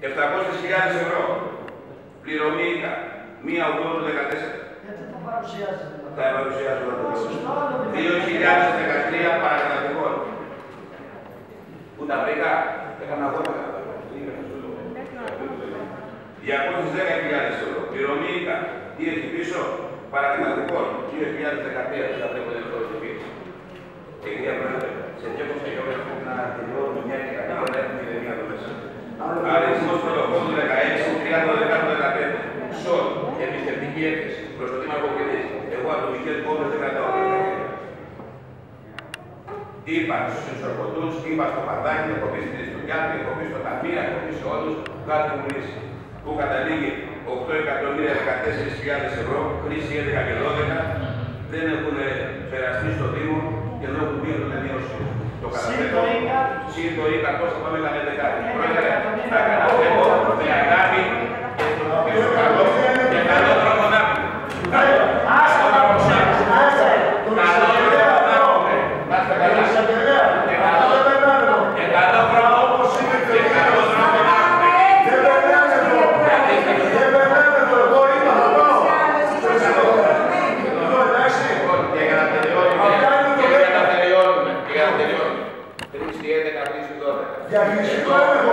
700.000 ευρώ. Πληρωμή ΙΚΑ. 1 Οκτώβρου 14. Γιατί το παρουσιάζετε. Τα παρουσιάζω να το 2013 παρακρατικών. Πού τα βρήκα, έκανα εγώ τα 210.000 ευρώ. Πληρωμή ΙΚΑ. Τι έχει πίσω, παρακρατικών. 2013, δεν θα πρέπει να προς το Δήμαρχο Κεντής. Εγώ ατομικές πόδες δεν κρατάω. Είπα στους ισορροποτούς, είπα στο παδάκι, έχω πει στη Ριστοκιάτη, έχω πει στο Ταμείο, έχω πει σε όλους, κάτι μου λύσει. Που καταλήγει 8.014.000 ευρώ, χρήση 11 και 12, δεν έχουν περαστεί στο Δήμο και δεν έχουν πει ότι δεν το καταφέρω. Συν το ΙΚΑ, πώς θα πάμε να λέτε κάτι. Πρόεδρε, θα καταφέρω με αγάπη και στο καλό και καλό τρόπο να έχουμε. Καλό τρόπο να έχουμε. Καλό τρόπο να έχουμε. Να είστε καλά. Και καλό και καλό τρόπο και καλό τρόπο να έχουμε. Και για να τελειώνουμε, και για να τελειώνουμε, και για να τελειώνουμε. Χρήση 11, χρήση 12. Για φυσικό έλεγχο,